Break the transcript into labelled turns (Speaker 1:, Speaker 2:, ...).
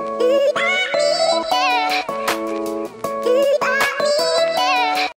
Speaker 1: Ooh, ah,